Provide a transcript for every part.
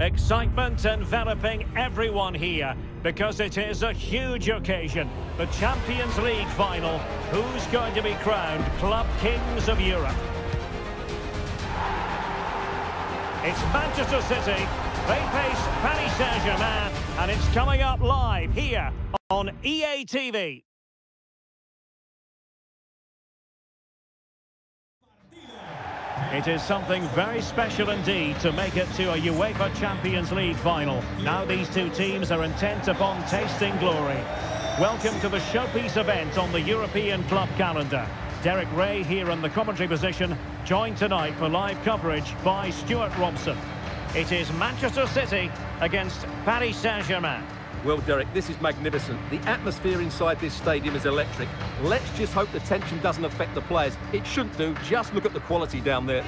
Excitement enveloping everyone here because it is a huge occasion. The Champions League final. Who's going to be crowned Club Kings of Europe? It's Manchester City. They face Paris Saint-Germain and it's coming up live here on EA TV. It is something very special indeed to make it to a UEFA Champions League final. Now these two teams are intent upon tasting glory. Welcome to the showpiece event on the European club calendar. Derek Ray here in the commentary position, joined tonight for live coverage by Stuart Robson. It is Manchester City against Paris Saint-Germain. Well, Derek, this is magnificent. The atmosphere inside this stadium is electric. Let's just hope the tension doesn't affect the players. It shouldn't do. Just look at the quality down there.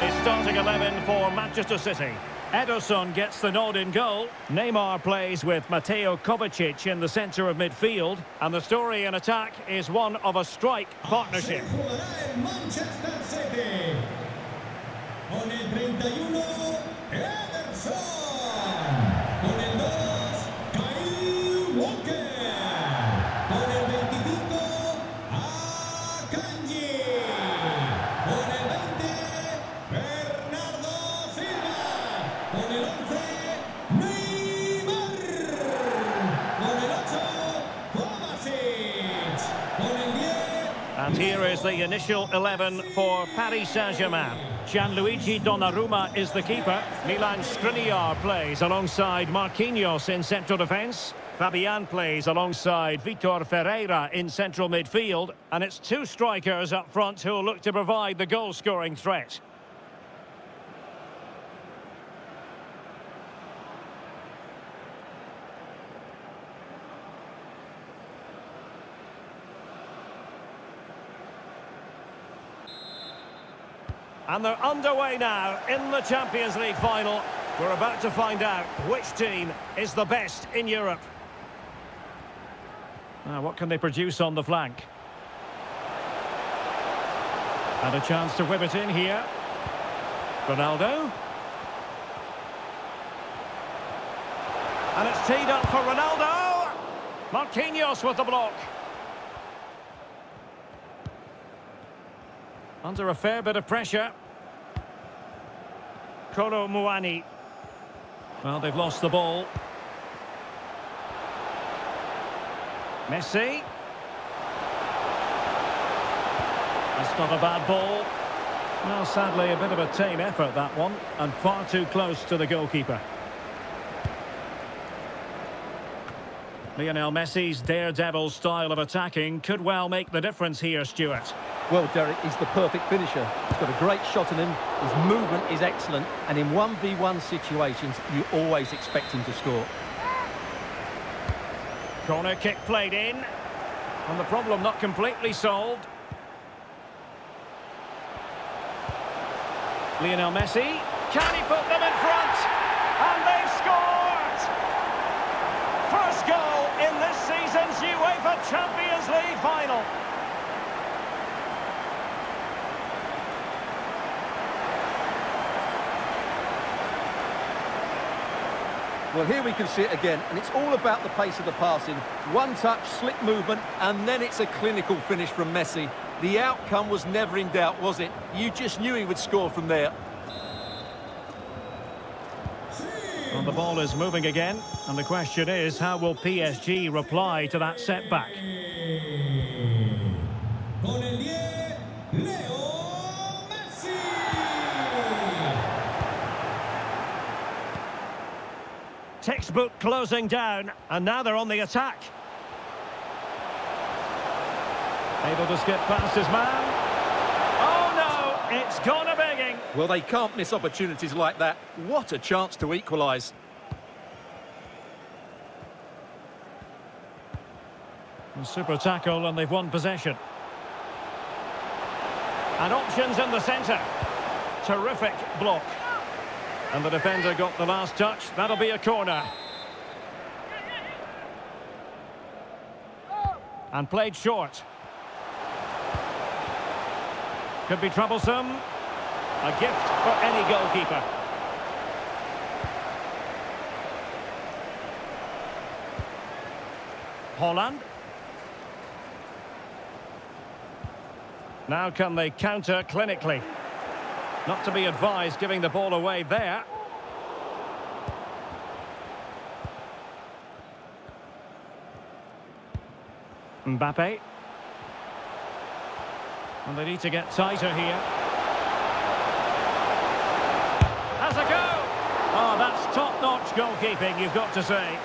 The starting 11 for Manchester City. Ederson gets the nod in goal. Neymar plays with Mateo Kovacic in the centre of midfield. And the story in attack is one of a strike partnership. And here is the initial 11 for Paris Saint-Germain. Gianluigi Donnarumma is the keeper. Milan Skriniar plays alongside Marquinhos in central defence. Fabian plays alongside Vitor Ferreira in central midfield. And it's two strikers up front who will look to provide the goal-scoring threat. And they're underway now in the Champions League final. We're about to find out which team is the best in Europe. Now, what can they produce on the flank? And a chance to whip it in here. Ronaldo. And it's teed up for Ronaldo. Marquinhos with the block. Under a fair bit of pressure. Kolo Muani. Well, they've lost the ball. Messi. That's not a bad ball. Well, sadly, a bit of a tame effort, that one, and far too close to the goalkeeper. Lionel Messi's daredevil style of attacking could well make the difference here, Stuart. Well, Derek, he's the perfect finisher. He's got a great shot in him. His movement is excellent. And in 1v1 situations, you always expect him to score. Corner kick played in. And the problem not completely solved. Lionel Messi. Can he put them in front? And they've scored! First goal in this season's UEFA Champions League final. Well, here we can see it again, and it's all about the pace of the passing. One touch, slick movement, and then it's a clinical finish from Messi. The outcome was never in doubt, was it? You just knew he would score from there. Well, the ball is moving again, and the question is, how will PSG reply to that setback? Con el 10, Leo Messi. Textbook closing down, and now they're on the attack. Able to skip past his man. Oh no, it's gone. Well, they can't miss opportunities like that. What a chance to equalise. Super tackle and they've won possession. And options in the centre. Terrific block. And the defender got the last touch. That'll be a corner. And played short. Could be troublesome. A gift for any goalkeeper. Haaland. Now can they counter clinically? Not to be advised giving the ball away there. Mbappe. And they need to get tighter here. Has a go! Oh, that's top-notch goalkeeping, you've got to say.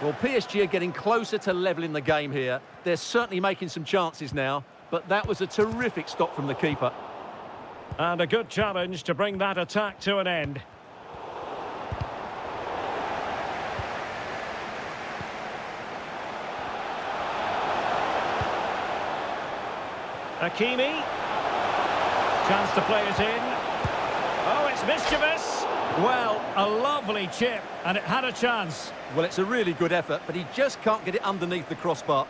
Well, PSG are getting closer to levelling the game here. They're certainly making some chances now, but that was a terrific stop from the keeper. And a good challenge to bring that attack to an end. Hakimi. Chance to play it in. Oh, it's mischievous. Well, a lovely chip, and it had a chance. Well, it's a really good effort, but he just can't get it underneath the crossbar.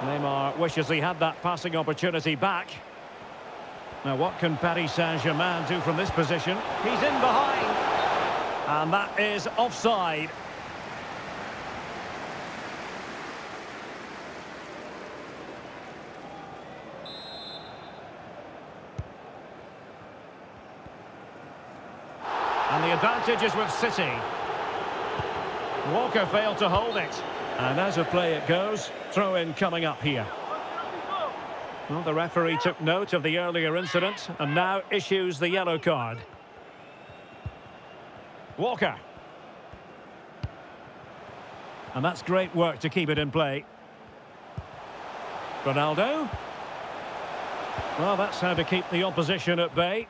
Neymar wishes he had that passing opportunity back. Now, what can Paris Saint-Germain do from this position? He's in behind. And that is offside. And the advantage is with City. Walker failed to hold it. And as a play it goes, throw in coming up here. Well, the referee took note of the earlier incident and now issues the yellow card. Walker. And that's great work to keep it in play. Ronaldo. Well, that's how to keep the opposition at bay.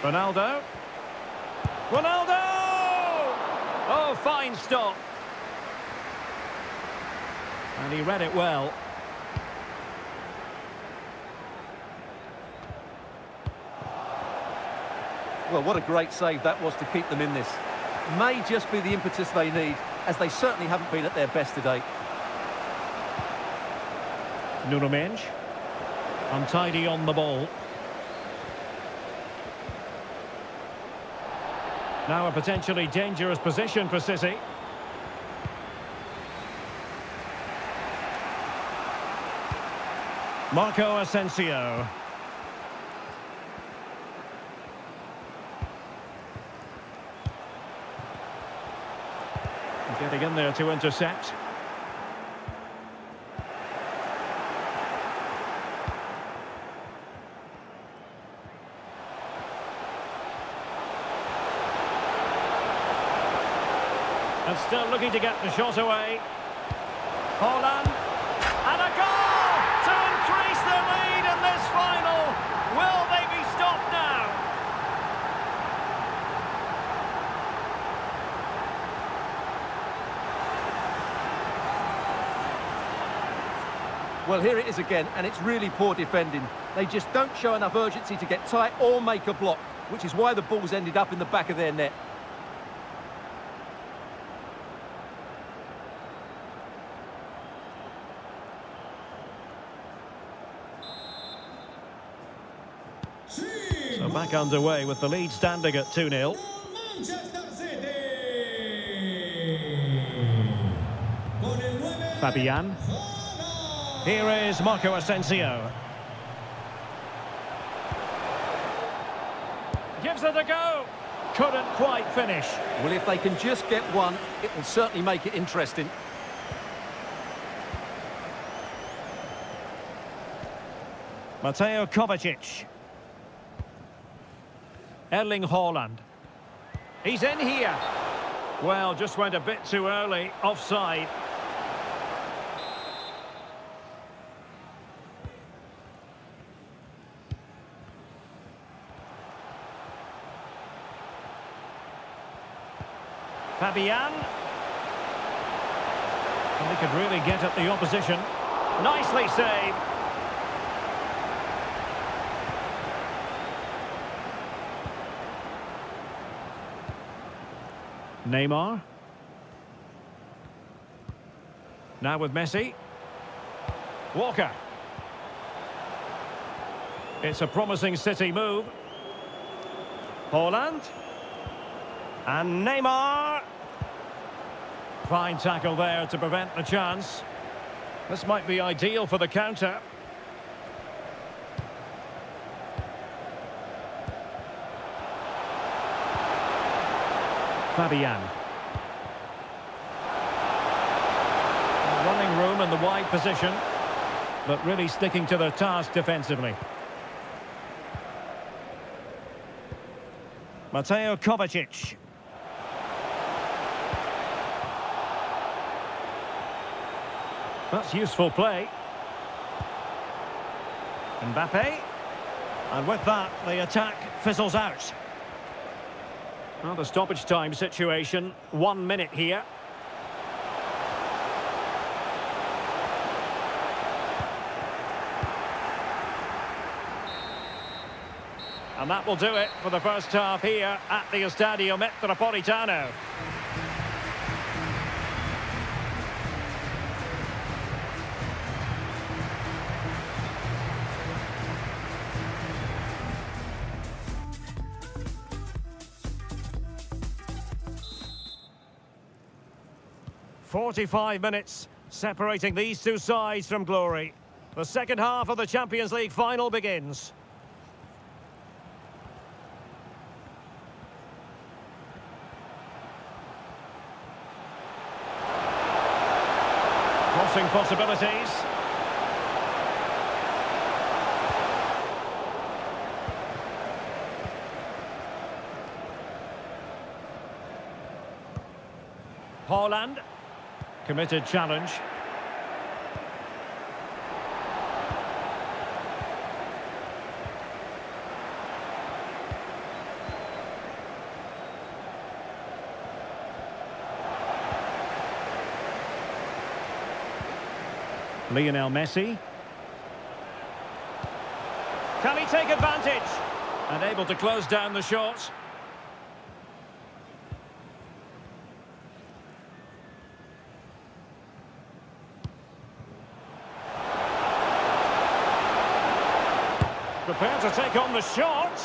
Ronaldo. Ronaldo! Oh, fine stop. And he read it well. Well, what a great save that was to keep them in this. May just be the impetus they need, as they certainly haven't been at their best today. Nuno Mendes. Untidy on the ball. Now a potentially dangerous position for City. Marco Asensio. Getting in there to intercept. And still looking to get the shot away. Haaland. And a goal to increase their lead in this final. Will they be stopped now? Well, here it is again, and it's really poor defending. They just don't show enough urgency to get tight or make a block, which is why the ball's ended up in the back of their net. So back underway with the lead standing at 2-0. Manchester City. Con el 9, Fabian. Haaland. Here is Marco Asensio. Gives it a go. Couldn't quite finish. Well, if they can just get one, it will certainly make it interesting. Mateo Kovacic. Erling Haaland. He's in here. Well, just went a bit too early. Offside. Fabian. And they could really get at the opposition. Nicely saved. Neymar. Now with Messi. Walker. It's a promising City move. Haaland. And Neymar. Fine tackle there to prevent the chance. This might be ideal for the counter. Fabian. Running room in the wide position, but really sticking to the task defensively. Mateo Kovacic. That's useful play. And Mbappe. And with that, the attack fizzles out. Well, the stoppage time situation, one minute here. And that will do it for the first half here at the Estadio Metropolitano. Forty-five minutes separating these two sides from glory. The second half of the Champions League final begins. Crossing possibilities. Haaland. Committed challenge. Lionel Messi. Can he take advantage? And able to close down the shot. Prepared to take on the shot.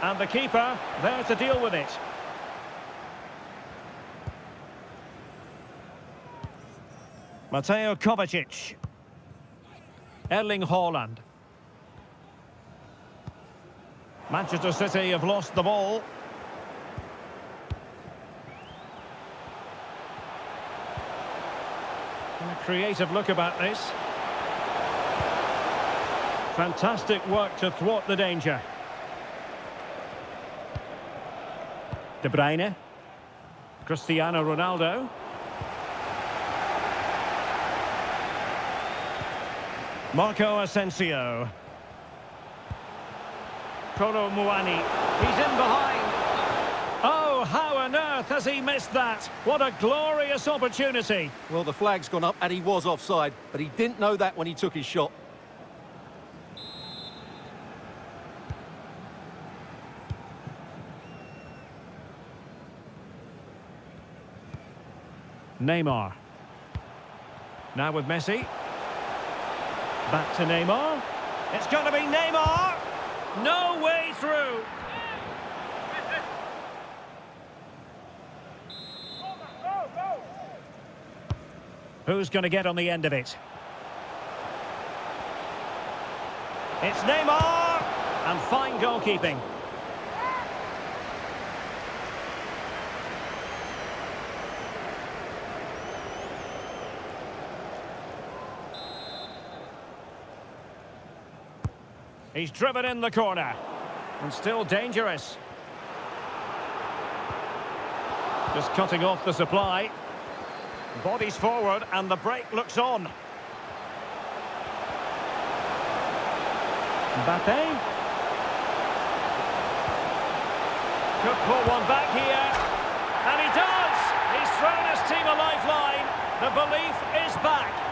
And the keeper there to deal with it. Mateo Kovacic. Erling Haaland. Manchester City have lost the ball. Creative look about this. Fantastic work to thwart the danger. De Bruyne. Cristiano Ronaldo. Marco Asensio. Kolo Muani. He's in behind. Oh, how on earth has he missed that? What a glorious opportunity. Well, the flag's gone up and he was offside, but he didn't know that when he took his shot. Neymar. Now with Messi. Back to Neymar. It's going to be Neymar. No way through. Who's going to get on the end of it? It's Neymar. And fine goalkeeping. He's driven in the corner. And still dangerous. Just cutting off the supply. Bodies forward and the break looks on. Mbappe. Could pull one back here. And he does! He's thrown his team a lifeline. The belief is back.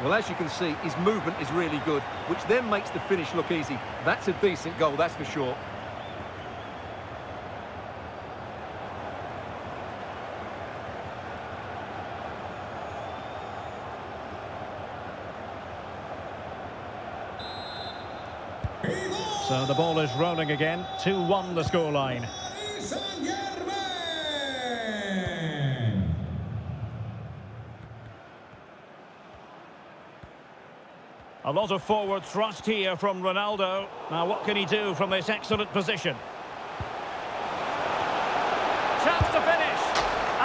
Well, as you can see, his movement is really good, which then makes the finish look easy. That's a decent goal, that's for sure. So the ball is rolling again. 2-1 the scoreline. A lot of forward thrust here from Ronaldo. Now what can he do from this excellent position? Chance to finish.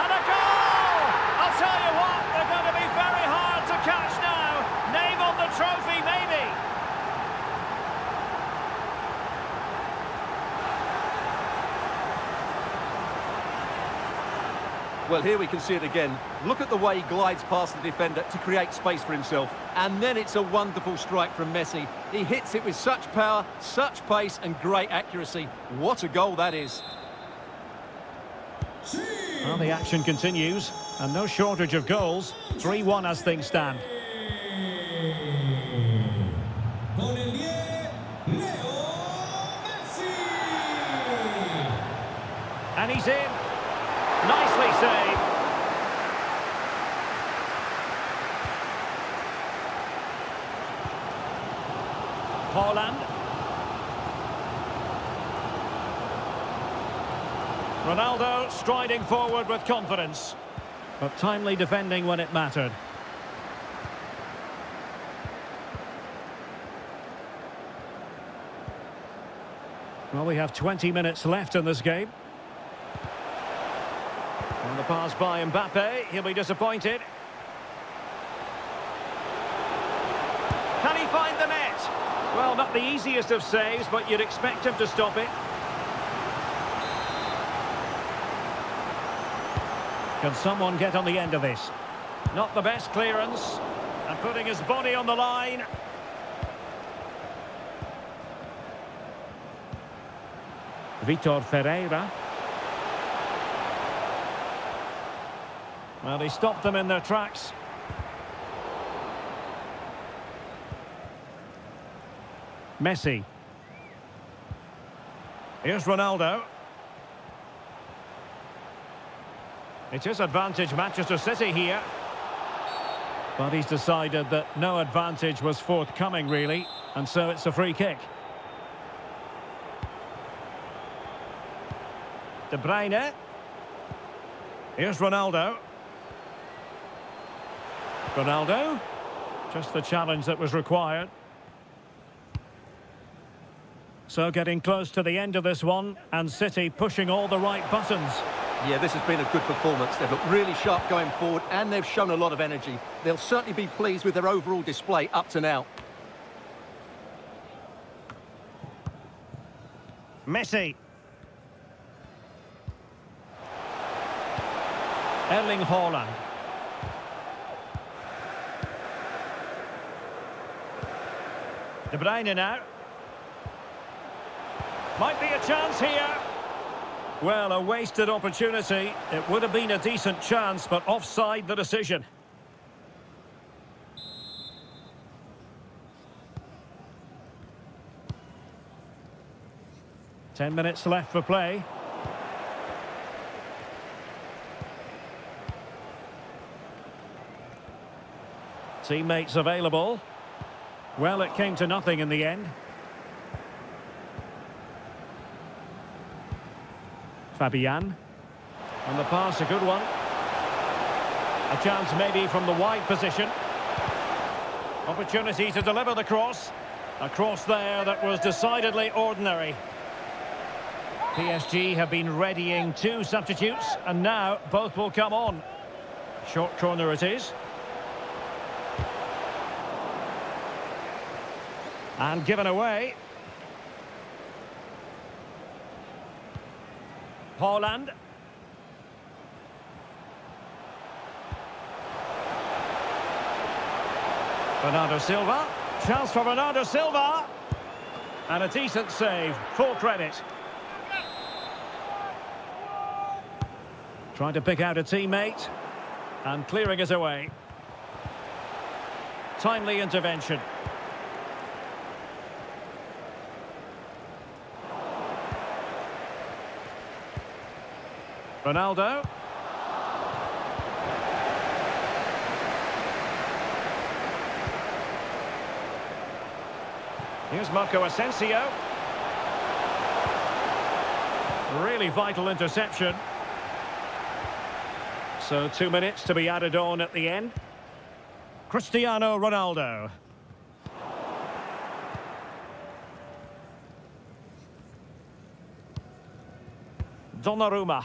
And a goal! I'll tell you what, they're going to be very hard to catch now. Name on the trophy, maybe. Well, here we can see it again. Look at the way he glides past the defender to create space for himself. And then it's a wonderful strike from Messi. He hits it with such power, such pace and great accuracy. What a goal that is. Well, the action continues, and no shortage of goals. 3-1 as things stand. Con el 10, Leo Messi. And he's in. Nicely saved. Haaland. Ronaldo striding forward with confidence. But timely defending when it mattered. Well, we have 20 minutes left in this game. And the pass by Mbappe, he'll be disappointed. Can he find the net? Well, not the easiest of saves, but you'd expect him to stop it. Can someone get on the end of this? Not the best clearance. And putting his body on the line. Vitor Ferreira. Well, he stopped them in their tracks. Messi. Here's Ronaldo. It is advantage Manchester City here. But he's decided that no advantage was forthcoming, really. And so it's a free kick. De Bruyne. Here's Ronaldo. Ronaldo. Just the challenge that was required. So getting close to the end of this one, and City pushing all the right buttons. Yeah, this has been a good performance. They've looked really sharp going forward and they've shown a lot of energy. They'll certainly be pleased with their overall display up to now. Messi. Erling Haaland. De Bruyne now. Might be a chance here. Well, a wasted opportunity. It would have been a decent chance, but offside the decision. Ten minutes left for play. Teammates available. Well, it came to nothing in the end. Fabian. And the pass, a good one. A chance maybe from the wide position. Opportunity to deliver the cross. A cross there that was decidedly ordinary. PSG have been readying two substitutes, and now both will come on. Short corner it is. And given away. Haaland. Bernardo Silva. Chance for Bernardo Silva. And a decent save. Full credit. Trying to pick out a teammate. And clearing us away. Timely intervention. Ronaldo. Here's Marco Asensio. Really vital interception. So two minutes to be added on at the end. Cristiano Ronaldo. Donnarumma.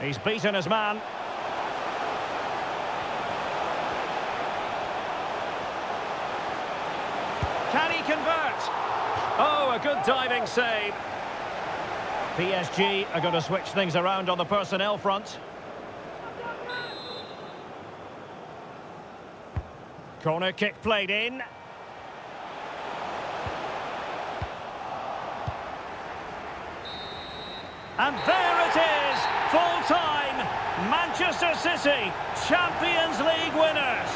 He's beaten his man. Can he convert? Oh, a good diving save. PSG are going to switch things around on the personnel front. Corner kick played in. And there it is, full time. Manchester City, Champions League winners.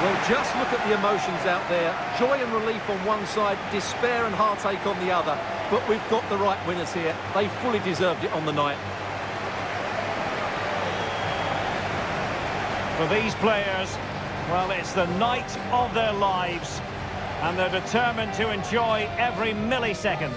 Well, just look at the emotions out there. Joy and relief on one side, despair and heartache on the other. But we've got the right winners here. They fully deserved it on the night. For these players, well, it's the night of their lives. And they're determined to enjoy every millisecond.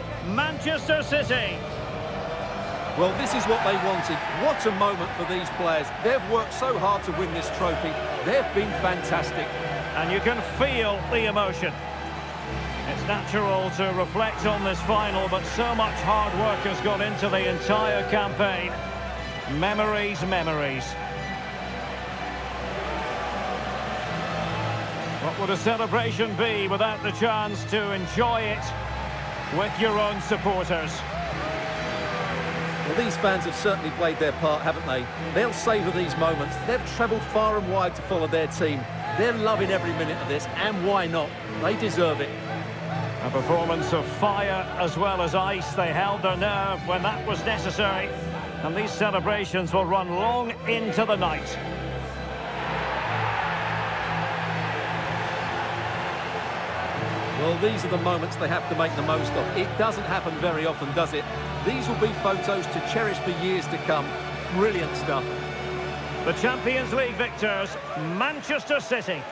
Manchester City. Well, this is what they wanted. What a moment for these players. They've worked so hard to win this trophy. They've been fantastic. And you can feel the emotion. It's natural to reflect on this final, but so much hard work has gone into the entire campaign. Memories, memories. What would a celebration be without the chance to enjoy it with your own supporters? Well, these fans have certainly played their part, haven't they? They'll savour these moments. They've travelled far and wide to follow their team. They're loving every minute of this, and why not? They deserve it. A performance of fire as well as ice. They held their nerve when that was necessary. And these celebrations will run long into the night. Well, these are the moments they have to make the most of. It doesn't happen very often, does it? These will be photos to cherish for years to come. Brilliant stuff. The Champions League victors, Manchester City.